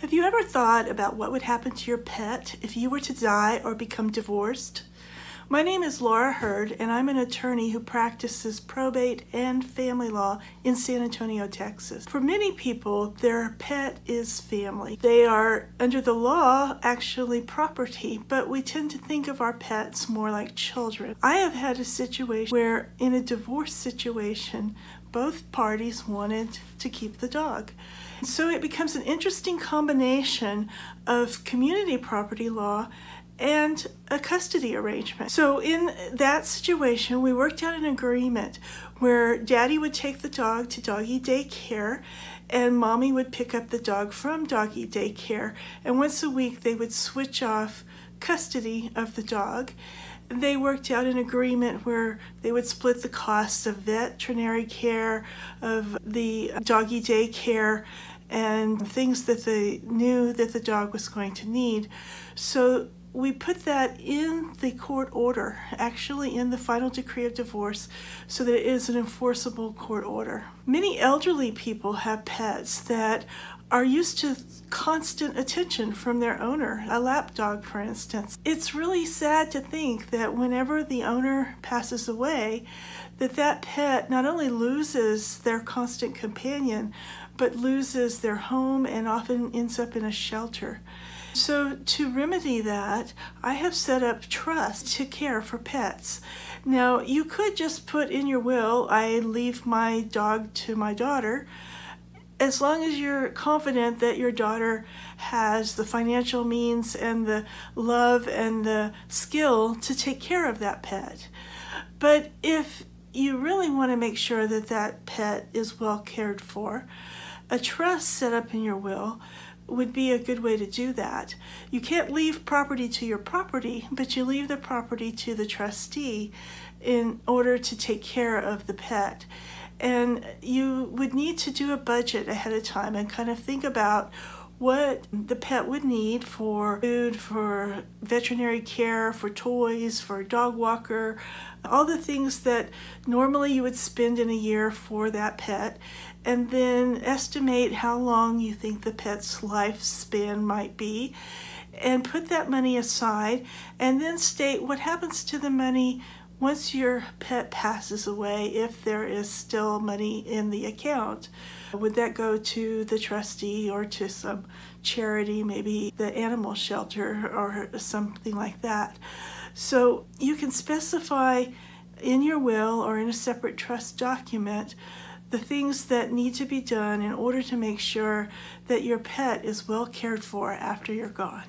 Have you ever thought about what would happen to your pet if you were to die or become divorced? My name is Laura Heard, and I'm an attorney who practices probate and family law in San Antonio, Texas. For many people, their pet is family. They are, under the law, actually property, but we tend to think of our pets more like children. I have had a situation where, in a divorce situation, both parties wanted to keep the dog. So it becomes an interesting combination of community property law and a custody arrangement. So in that situation, we worked out an agreement where daddy would take the dog to doggy daycare and mommy would pick up the dog from doggy daycare. And once a week, they would switch off custody of the dog they worked out an agreement where they would split the costs of veterinary care, of the doggy daycare, and things that they knew that the dog was going to need. So we put that in the court order, actually in the final decree of divorce, so that it is an enforceable court order. Many elderly people have pets that are used to constant attention from their owner, a lap dog, for instance. It's really sad to think that whenever the owner passes away, that that pet not only loses their constant companion, but loses their home and often ends up in a shelter. So to remedy I have set up trust to care for pets. Now, you could just put in your will, I leave my dog to my daughter, as long as you're confident that your daughter has the financial means and the love and the skill to take care of that pet. But if you really want to make sure that that pet is well cared for, a trust set up in your will would be a good way to do that. You can't leave property to your property, but you leave the property to the trustee in order to take care of the pet and you would need to do a budget ahead of time and kind of think about what the pet would need for food, for veterinary care, for toys, for a dog walker, all the things that normally you would spend in a year for that pet, and then estimate how long you think the pet's lifespan might be, and put that money aside, and then state what happens to the money once your pet passes away, if there is still money in the account, would that go to the trustee or to some charity, maybe the animal shelter or something like that? So you can specify in your will or in a separate trust document the things that need to be done in order to make sure that your pet is well cared for after you're gone.